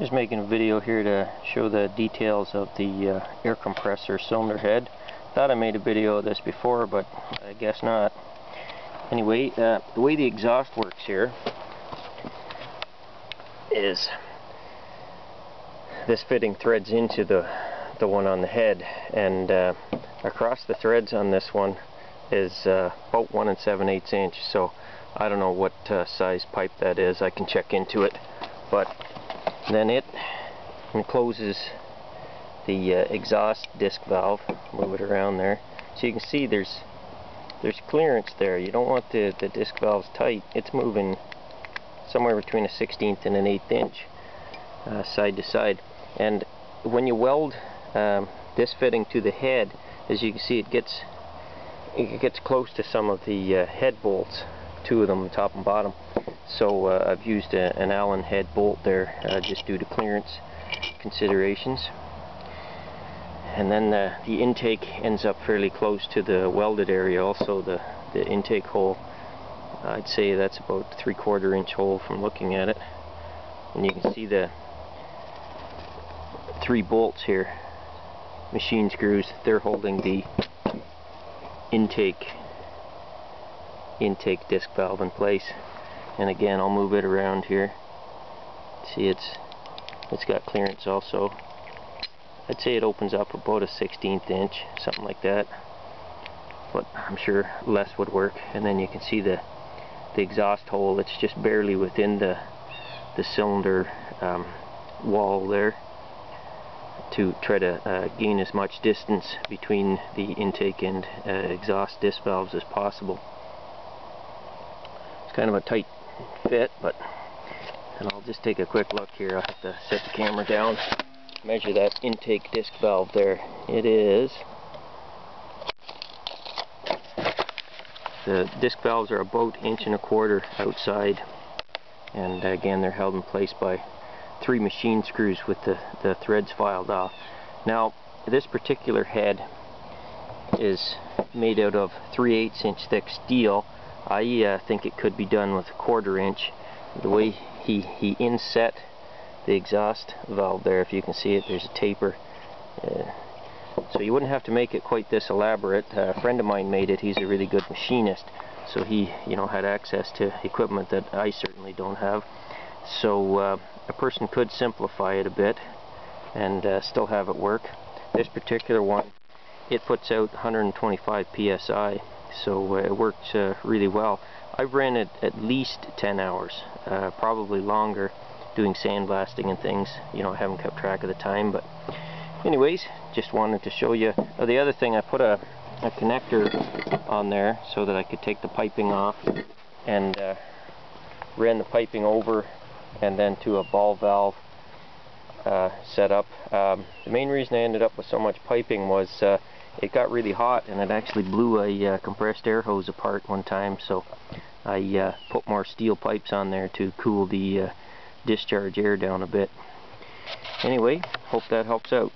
Just making a video here to show the details of the uh, air compressor cylinder head. Thought I made a video of this before, but I guess not. Anyway, uh, the way the exhaust works here is this fitting threads into the the one on the head, and uh, across the threads on this one is uh, about one and seven eighths inch. So I don't know what uh, size pipe that is. I can check into it, but then it encloses the uh, exhaust disc valve. Move it around there. So you can see there's there's clearance there. You don't want the, the disc valves tight. It's moving somewhere between a 16th and an 8th inch uh, side to side. And when you weld um, this fitting to the head as you can see it gets it gets close to some of the uh, head bolts two of them top and bottom. So uh, I've used a, an Allen head bolt there uh, just due to clearance considerations. And then the, the intake ends up fairly close to the welded area also the, the intake hole. I'd say that's about three quarter inch hole from looking at it. And you can see the three bolts here. Machine screws they're holding the intake intake disc valve in place. And again I'll move it around here. See it's it's got clearance also. I'd say it opens up about a 16th inch something like that. But I'm sure less would work. And then you can see the the exhaust hole. It's just barely within the the cylinder um, wall there to try to uh, gain as much distance between the intake and uh, exhaust disc valves as possible it's kind of a tight fit, but and I'll just take a quick look here. I'll have to set the camera down, measure that intake disc valve there. It is the disc valves are about inch and a quarter outside and again they're held in place by three machine screws with the, the threads filed off. Now this particular head is made out of 3 8 inch thick steel I uh, think it could be done with a quarter inch. The way he, he inset the exhaust valve there, if you can see it, there's a taper. Uh, so you wouldn't have to make it quite this elaborate. Uh, a friend of mine made it. He's a really good machinist. So he, you know, had access to equipment that I certainly don't have. So uh, a person could simplify it a bit and uh, still have it work. This particular one, it puts out 125 psi so uh, it worked uh, really well. I've ran it at least 10 hours, uh, probably longer, doing sandblasting and things. You know, I haven't kept track of the time, but anyways, just wanted to show you. Oh, the other thing, I put a, a connector on there so that I could take the piping off and uh, ran the piping over and then to a ball valve uh, setup. Um, the main reason I ended up with so much piping was uh, it got really hot and it actually blew a uh, compressed air hose apart one time so I uh, put more steel pipes on there to cool the uh, discharge air down a bit. Anyway, hope that helps out.